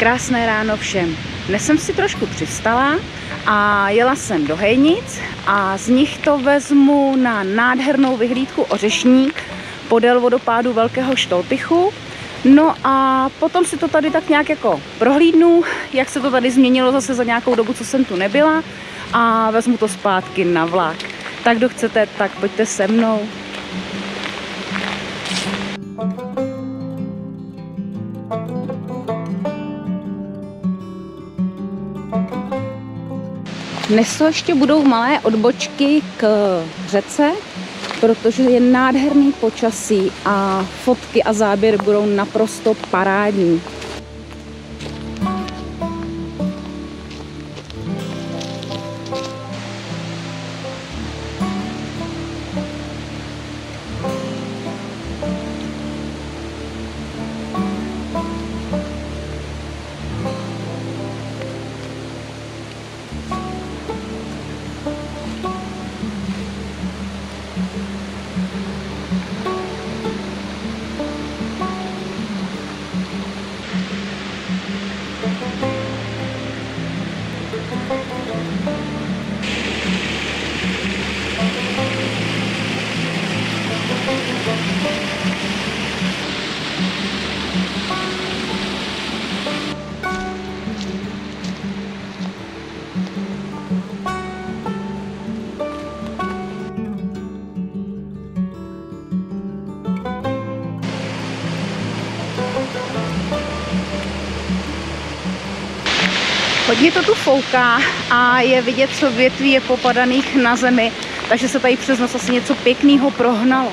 Krásné ráno všem. Dnes jsem si trošku přistala a jela jsem do Hejnic a z nich to vezmu na nádhernou vyhlídku Ořešník podél vodopádu Velkého Štolpichu. No a potom si to tady tak nějak jako prohlídnu, jak se to tady změnilo zase za nějakou dobu, co jsem tu nebyla a vezmu to zpátky na vlak. Tak kdo chcete, tak pojďte se mnou. Dnes to ještě budou malé odbočky k řece, protože je nádherný počasí a fotky a záběry budou naprosto parádní. Hodně to tu fouká a je vidět, co větví je popadaných na zemi, takže se tady přes noc asi něco pěkného prohnalo.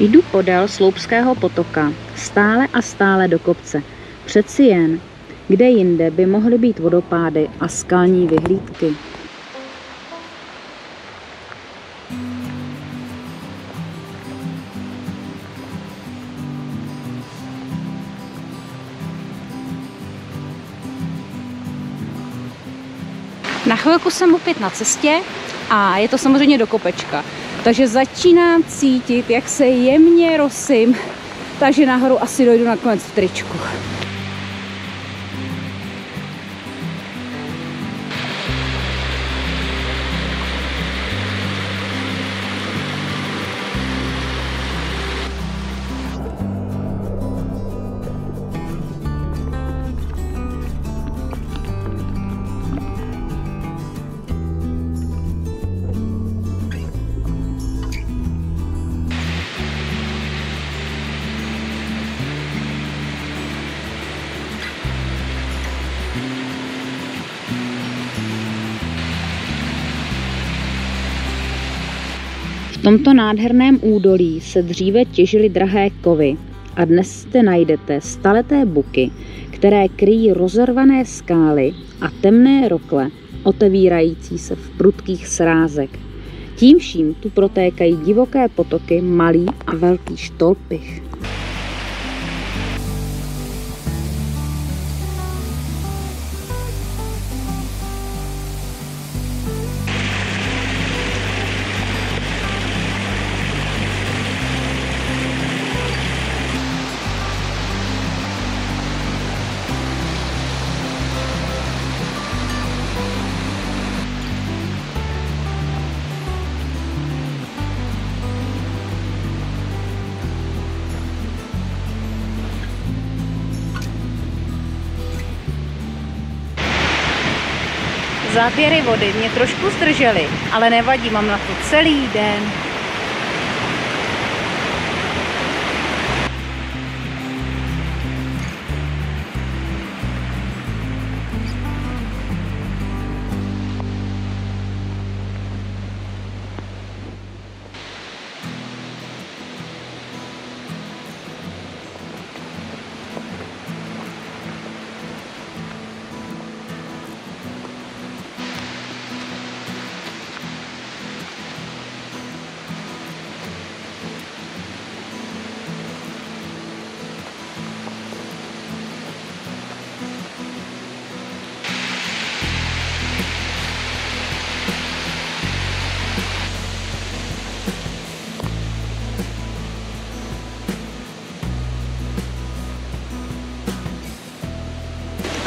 Jdu podél Sloupského potoka, stále a stále do kopce. Přeci jen, kde jinde by mohly být vodopády a skalní vyhlídky. Na chvilku jsem opět na cestě a je to samozřejmě do kopečka. Takže začínám cítit, jak se jemně rosím, takže nahoru asi dojdu nakonec v tričku. Tomto nádherném údolí se dříve těžily drahé kovy a dnes zde najdete staleté buky, které kryjí rozorvané skály a temné rokle, otevírající se v prudkých srázek. Tím vším tu protékají divoké potoky malý a velký štolpich. Záběry vody mě trošku zdržely, ale nevadí, mám na to celý den.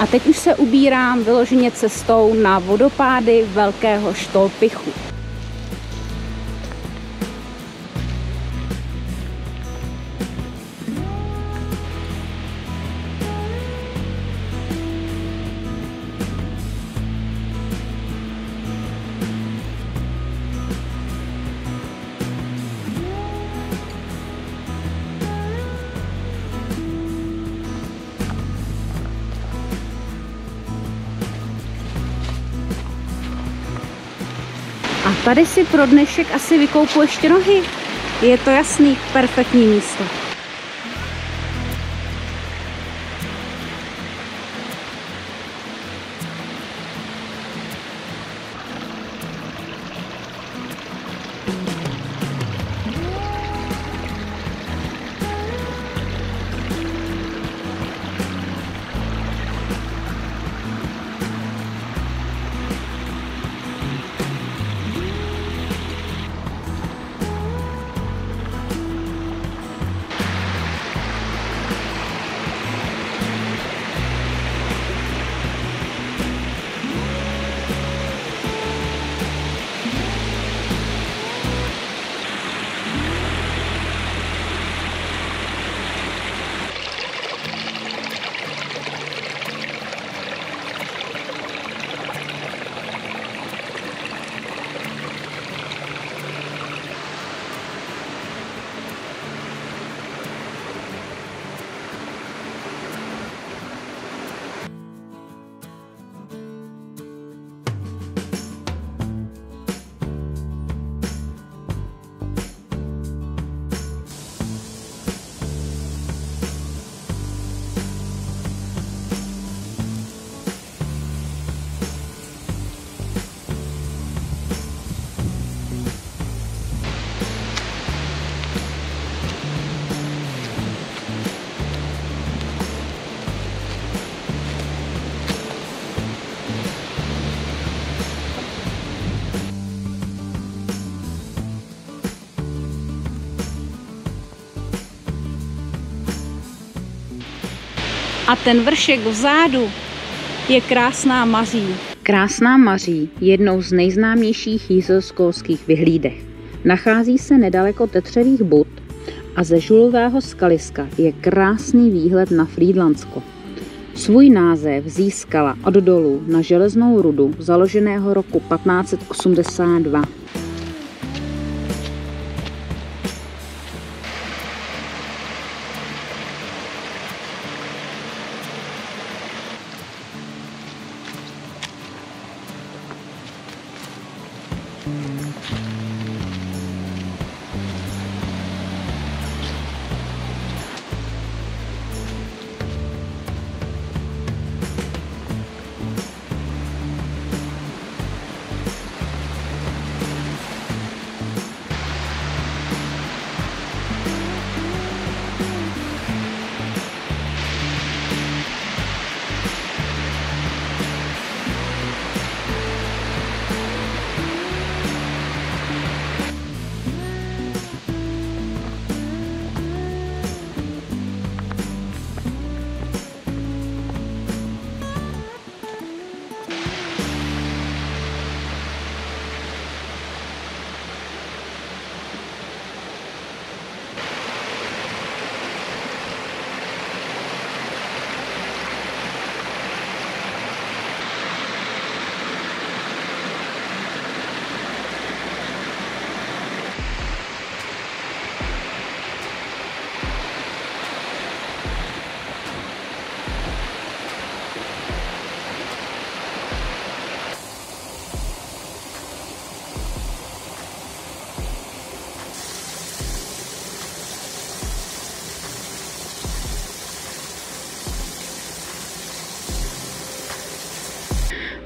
A teď už se ubírám vyloženě cestou na vodopády Velkého Štolpichu. Tady si pro dnešek asi vykoupu ještě nohy. Je to jasný, perfektní místo. A ten vršek vzadu je krásná maří. Krásná maří, jednou z nejznámějších jízelských vyhlídek. Nachází se nedaleko Tetřevých bud a ze žulového skaliska je krásný výhled na Frýdlansko. Svůj název získala od dolu na železnou rudu založeného roku 1582.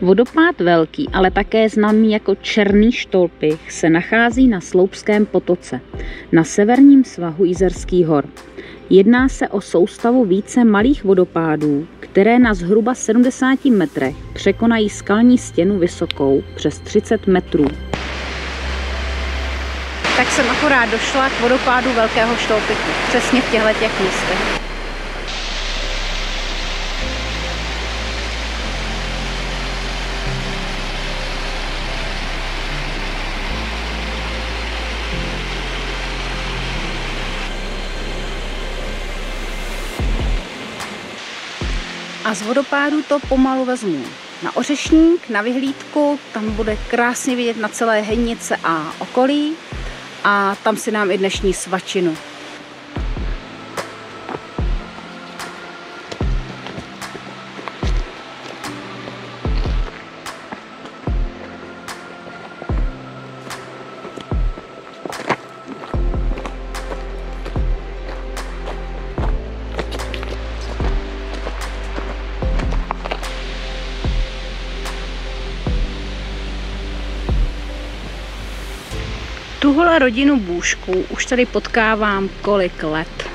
Vodopád velký, ale také známý jako Černý štolpich, se nachází na Sloupském potoce, na severním svahu Jizerských hor. Jedná se o soustavu více malých vodopádů, které na zhruba 70 metrech překonají skalní stěnu vysokou přes 30 metrů. Tak jsem akorát došla k vodopádu Velkého štolpiku, přesně v těchto těch místech. A z vodopádu to pomalu vezmu na Ořešník, na vyhlídku, tam bude krásně vidět na celé Henice a okolí a tam si nám i dnešní svačinu. Tuhle rodinu bůžků už tady potkávám kolik let.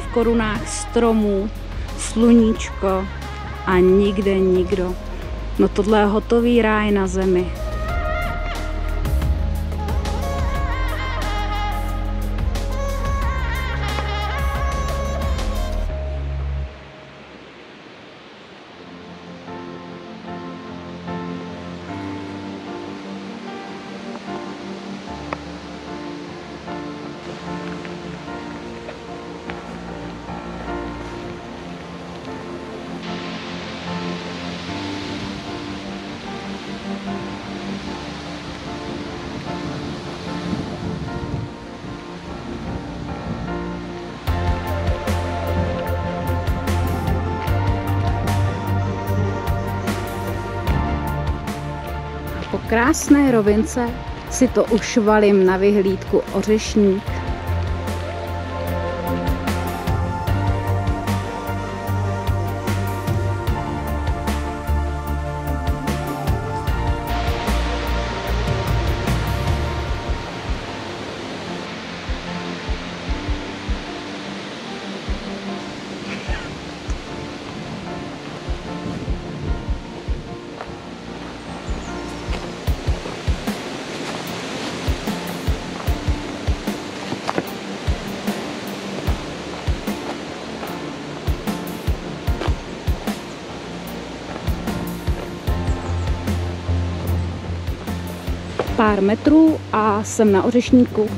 V korunách stromů, sluníčko a nikde nikdo. No tohle je hotový ráj na zemi. Krásné rovince si to už valím na vyhlídku ořešník. Pár metrů a jsem na Ořešníku.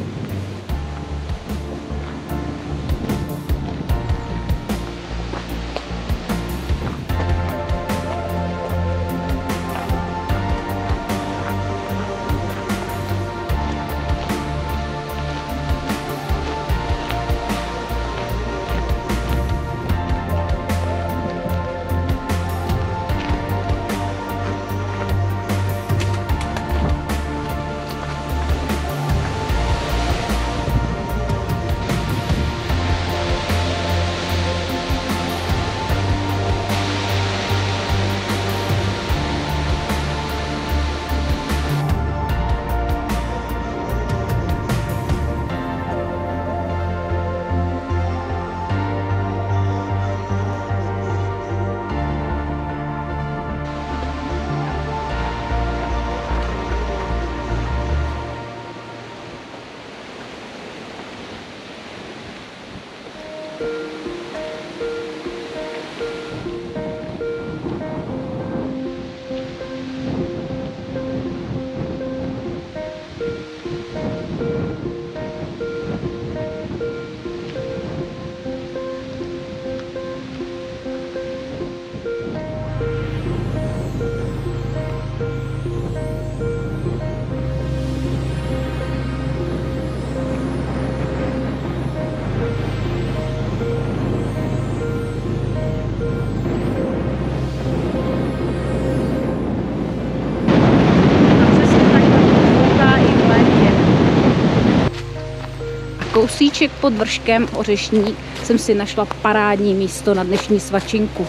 Kousíček pod vrškem Ořešník jsem si našla parádní místo na dnešní svačinku.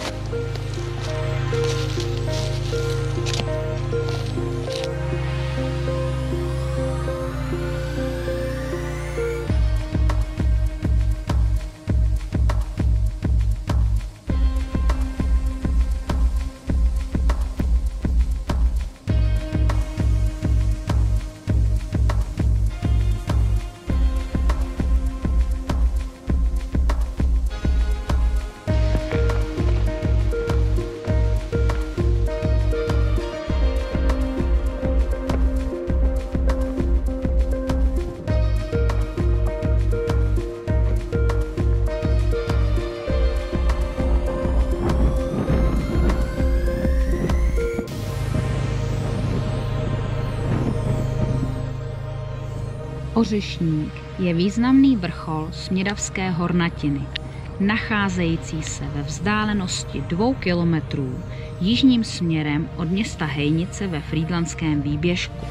Ořešník je významný vrchol Smědavské hornatiny, nacházející se ve vzdálenosti dvou kilometrů jižním směrem od města Hejnice ve Frýdlandském výběžku.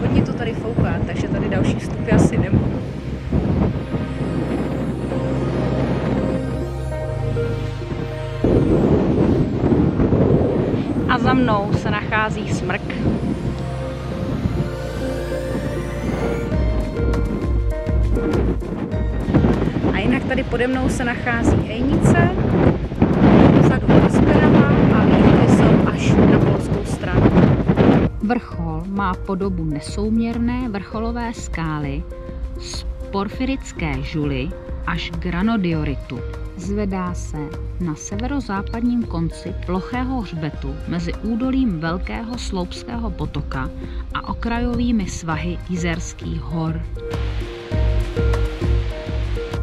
Hodně to tady fouká, takže tady další vstupy asi nemohu. A za mnou se nachází smrk. Tady pode mnou se nachází Hejnice, vzadu Kasperava a výhledy jsou až na polskou stranu. Vrchol má podobu nesouměrné vrcholové skály z porfirické žuly až granodioritu. Zvedá se na severozápadním konci plochého hřbetu mezi údolím Velkého Sloupského potoka a okrajovými svahy Jizerských hor.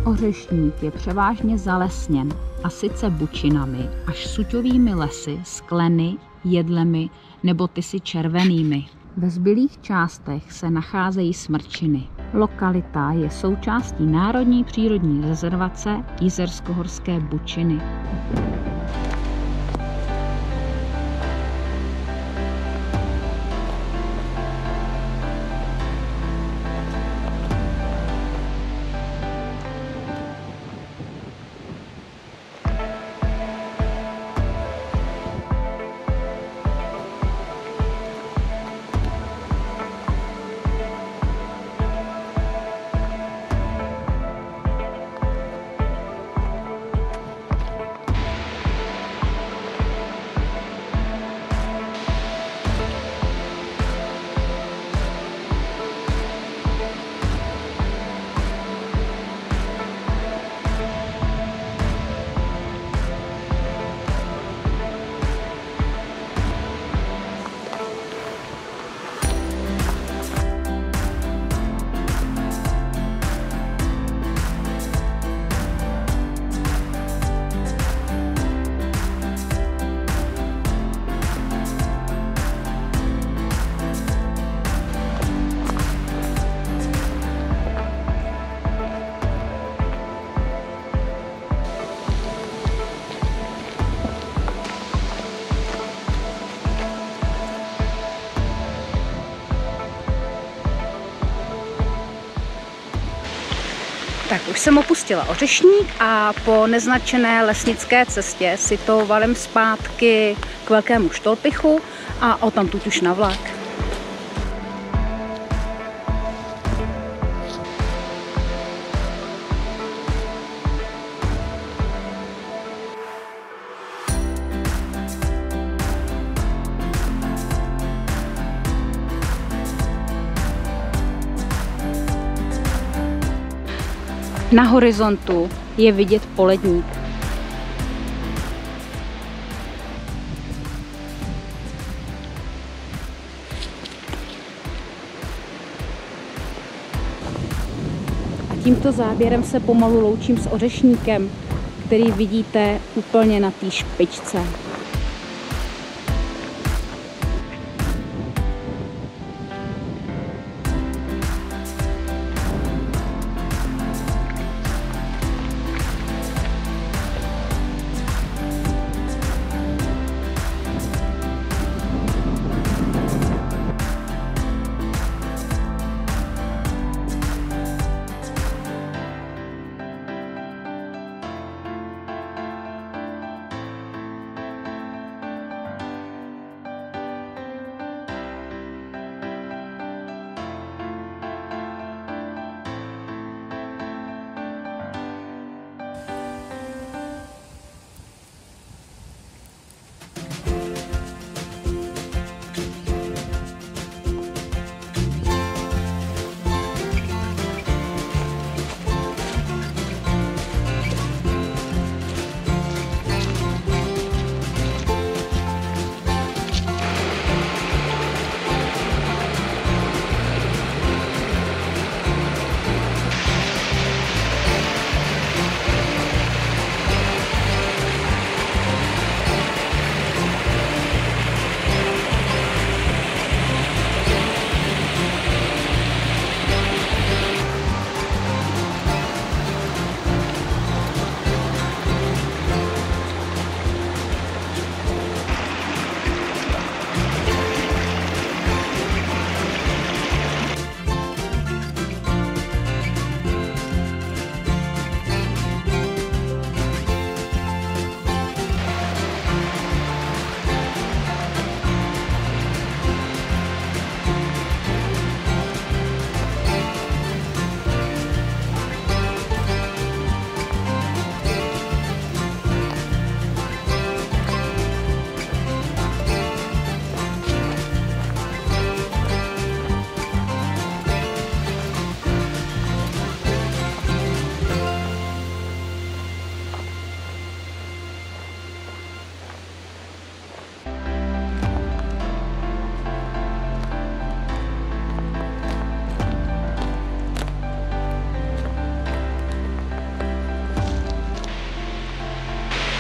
Ořešník je převážně zalesněn a sice bučinami až suťovými lesy s kleny, jedlemi nebo tysy červenými. Ve zbylých částech se nacházejí smrčiny. Lokalita je součástí Národní přírodní rezervace Jizerskohorské bučiny. Už jsem opustila Ořešník a po neznačené lesnické cestě si to valím zpátky k Velkému Štolpichu a o tam už na vlak. Na horizontu je vidět poledník. A tímto záběrem se pomalu loučím s ořešníkem, který vidíte úplně na té špičce.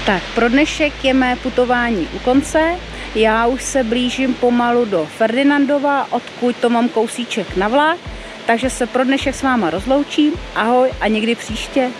Tak pro dnešek je mé putování u konce. Já už se blížím pomalu do Ferdinandova, odkud to mám kousíček na vlak. Takže se pro dnešek s váma rozloučím. Ahoj a někdy příště.